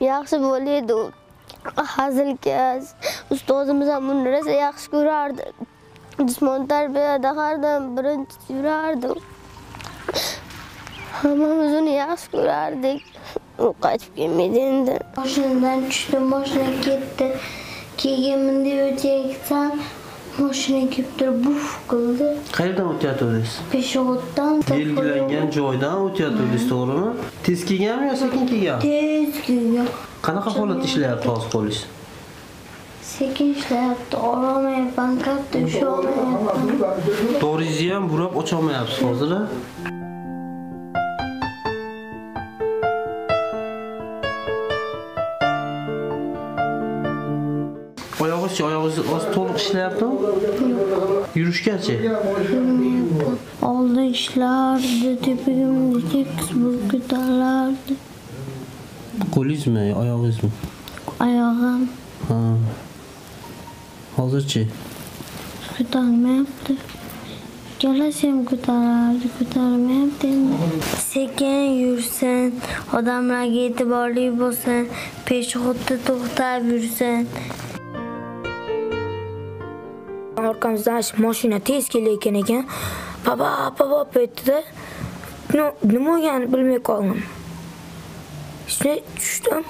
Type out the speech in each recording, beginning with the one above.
yaxshi bo'laydi u hazilkash ustozimiz ham rosa yaxshi ko'rardi jismoniy tarbiyada har doim birinchi yurardi hammamiz uni yaxshi ko'rardik u qaytib kelmaydi endi Mashinadan tushdim, mashina ketdi. Keyin bunday o'tayotsam, mashina kelib turib buf qildi. qayerdan o'tyaptidingiz? Peshoboddan belgilangan joydan o'tyaptidingiz to'g'rimi? Tez kelganmi yo sekin kelgan tez kelgan. qanaqa holatda ishlayapti hozir qo'lingiz Sekin ishlayapti, ololmayapman, katta usholmayapman. to'g'ringizni ham burab ocholmayapsiz hozir Oyağız ki, oyağız, az toluq işləyərdin? Yürüş gəlçi? Oldu işlərdi, tipim ditik, bu qıdalardı. Qoliz mi, ayağız mı? Ayağım. Ha. Hazır ki? Qıdalmayabdı. Gələsiyəm qıdalardı, qıdalmayabdı. Sekin yürsən, odamlar getib olib olsan, peşxudda toxtab yürsən. Orqamizdan mashina tez kelayotgan ekan baba baba aytdida nima bo'lganini bilmay qoldim. Shunday tushdim.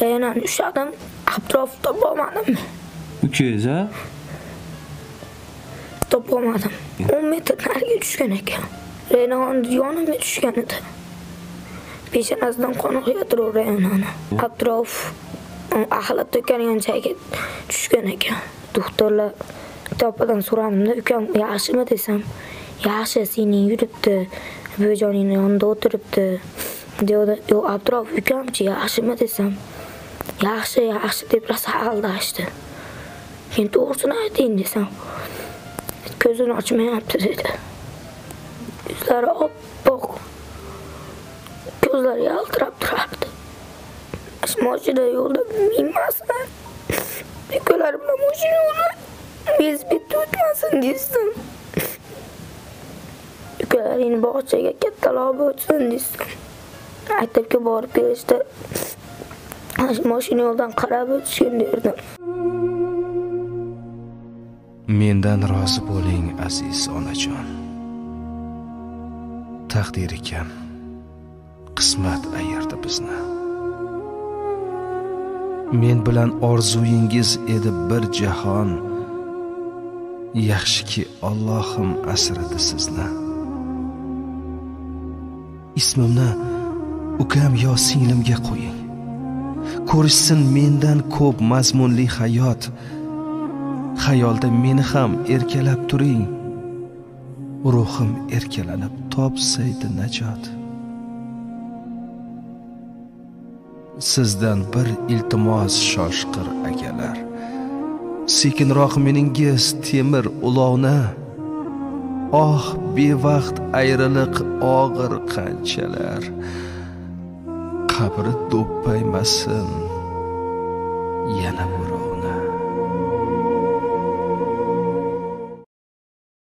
Yana ushladim atrofni topolmadim ukangiz a topolmadim o'n metr nariga tushgan ekan. Reynani yonimga tushgan edi. Peshonasidan qon oqayotdi reynani. Atrof axlat to'kadigan joyga tushgan ekan doktorlar topadan so'radimda ukam yaxshimi desam? Yaxshi singling yuribdi buvijoningni yonida o'tiribdi. deyapti yo'q atrof ukamchi yaxshimi desam? Yaxshi yaxshi deb rosa aldashdi men to'g'risini ayting desam ko'zini ochmayapti dedi. Yuzlari oppoq ko'zlari yaltirab turardi. Shu yo'lda minmasin ukalarim bilan moshina yo'lda velosipedda o'tmasin desdim ukalaringni bog'chaga kattaloq o'tsin desdim maktabga borib kelishda shu yo'ldan qarab o'tishgin derdim mendan rozi bo'ling aziz onajon. Taqdir ekan qismat ayirdi bizni. Men bilan orzuyingiz edi bir jahon. Yaxshiki Allohim asradi sizni ismimni ukam yo singlimga qo'ying. Ko'rishsin mendan ko'p mazmunli hayot. Xayolda meni ham erkalab turing. Ruhim erkalanib topsaydi najot. Sizdan bir iltimos shoshqir akalar. Sekinroq meningiz temir ulovni. Oh bevaqt ayriliq og'ir qanchalar. Qabri do'ppaymasin. Yana bir